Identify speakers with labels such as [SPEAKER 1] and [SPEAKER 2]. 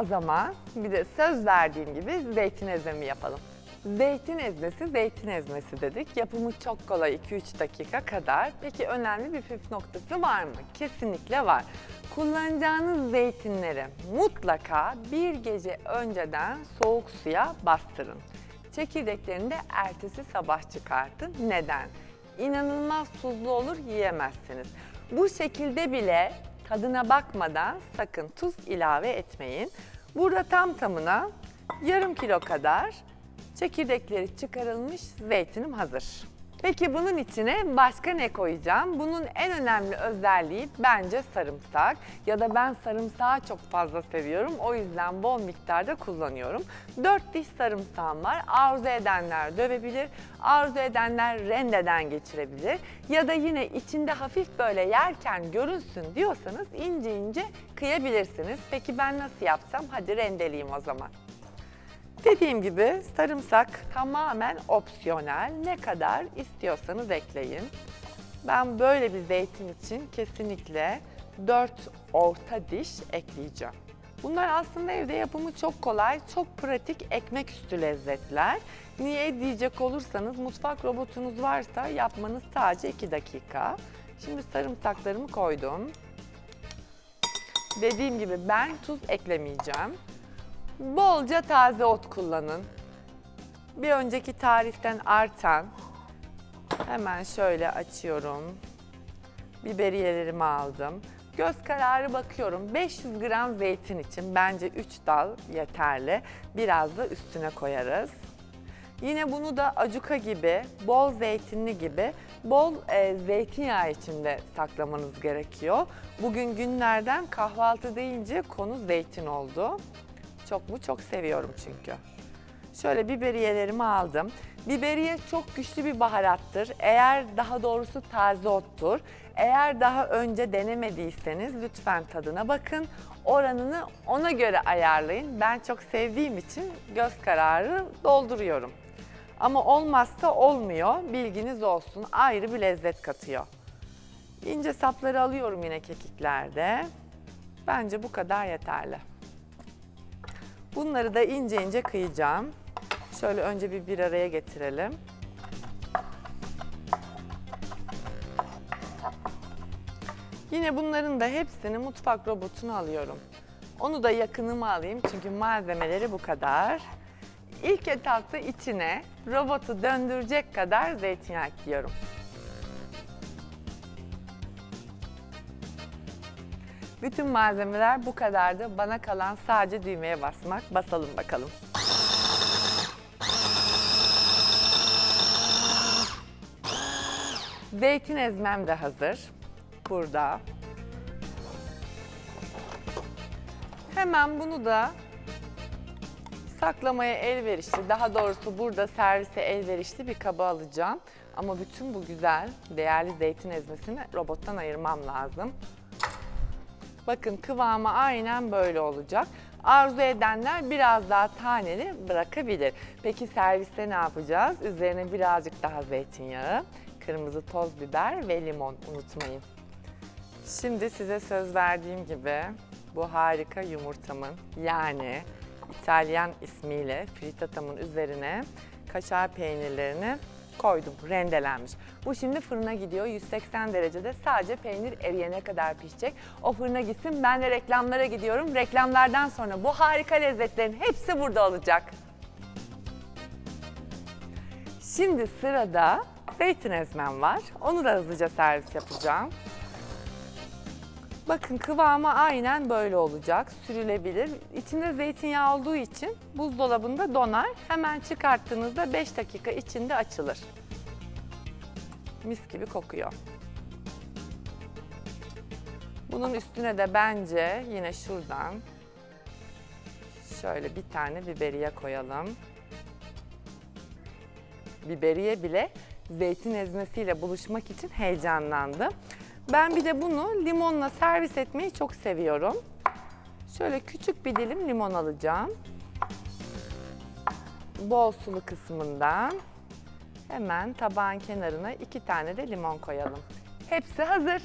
[SPEAKER 1] O zaman bir de söz verdiğim gibi zeytin ezmemi yapalım. Zeytin ezmesi zeytin ezmesi dedik. Yapımı çok kolay 2-3 dakika kadar. Peki önemli bir püf noktası var mı? Kesinlikle var. Kullanacağınız zeytinleri mutlaka bir gece önceden soğuk suya bastırın. Çekirdeklerini de ertesi sabah çıkartın. Neden? İnanılmaz tuzlu olur yiyemezsiniz. Bu şekilde bile tadına bakmadan sakın tuz ilave etmeyin. Burada tam tamına yarım kilo kadar çekirdekleri çıkarılmış zeytinim hazır. Peki bunun içine başka ne koyacağım? Bunun en önemli özelliği bence sarımsak ya da ben sarımsağı çok fazla seviyorum. O yüzden bol miktarda kullanıyorum. 4 diş sarımsağım var. Arzu edenler dövebilir, arzu edenler rendeden geçirebilir. Ya da yine içinde hafif böyle yerken görünsün diyorsanız ince ince kıyabilirsiniz. Peki ben nasıl yapsam? Hadi rendeleyeyim o zaman. Dediğim gibi sarımsak tamamen opsiyonel. Ne kadar istiyorsanız ekleyin. Ben böyle bir zeytin için kesinlikle 4 orta diş ekleyeceğim. Bunlar aslında evde yapımı çok kolay, çok pratik ekmek üstü lezzetler. Niye diyecek olursanız mutfak robotunuz varsa yapmanız sadece 2 dakika. Şimdi sarımsaklarımı koydum. Dediğim gibi ben tuz eklemeyeceğim. Bolca taze ot kullanın. Bir önceki tariften artan hemen şöyle açıyorum. Biberiyelerimi aldım. Göz kararı bakıyorum. 500 gram zeytin için bence 3 dal yeterli. Biraz da üstüne koyarız. Yine bunu da acuka gibi, bol zeytinli gibi, bol e, zeytinyağı içinde saklamanız gerekiyor. Bugün günlerden kahvaltı deyince konu zeytin oldu. Çok mu çok seviyorum çünkü. Şöyle biberiyelerimi aldım. Biberiye çok güçlü bir baharattır. Eğer daha doğrusu taze ottur. Eğer daha önce denemediyseniz lütfen tadına bakın. Oranını ona göre ayarlayın. Ben çok sevdiğim için göz kararı dolduruyorum. Ama olmazsa olmuyor. Bilginiz olsun. Ayrı bir lezzet katıyor. İnce sapları alıyorum yine kekiklerde. Bence bu kadar yeterli. Bunları da ince ince kıyacağım. Şöyle önce bir bir araya getirelim. Yine bunların da hepsini mutfak robotuna alıyorum. Onu da yakınıma alayım çünkü malzemeleri bu kadar. İlk etapta içine robotu döndürecek kadar zeytinyağı ekliyorum. Bütün malzemeler bu kadardı. Bana kalan sadece düğmeye basmak. Basalım bakalım. Zeytin ezmem de hazır. Burada. Hemen bunu da saklamaya elverişli, daha doğrusu burada servise elverişli bir kaba alacağım. Ama bütün bu güzel, değerli zeytin ezmesini robottan ayırmam lazım. Bakın kıvamı aynen böyle olacak. Arzu edenler biraz daha taneli bırakabilir. Peki serviste ne yapacağız? Üzerine birazcık daha zeytinyağı, kırmızı toz biber ve limon unutmayın. Şimdi size söz verdiğim gibi bu harika yumurtamın yani İtalyan ismiyle frittatamın üzerine kaşar peynirlerini koydum rendelenmiş. Bu şimdi fırına gidiyor 180 derecede sadece peynir eriyene kadar pişecek. O fırına gitsin ben de reklamlara gidiyorum. Reklamlardan sonra bu harika lezzetlerin hepsi burada olacak. Şimdi sırada zeytin ezmem var. Onu da hızlıca servis yapacağım. Bakın kıvamı aynen böyle olacak. Sürülebilir. İçinde zeytinyağı olduğu için buzdolabında donar. Hemen çıkarttığınızda 5 dakika içinde açılır. Mis gibi kokuyor. Bunun üstüne de bence yine şuradan şöyle bir tane biberiye koyalım. Biberiye bile zeytin ezmesiyle buluşmak için heyecanlandı. Ben bir de bunu limonla servis etmeyi çok seviyorum. Şöyle küçük bir dilim limon alacağım. Bol sulu kısmından hemen tabağın kenarına iki tane de limon koyalım. Hepsi hazır.